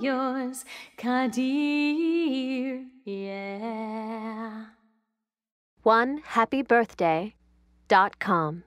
Yours, Kadir. Yeah. One happy birthday dot com.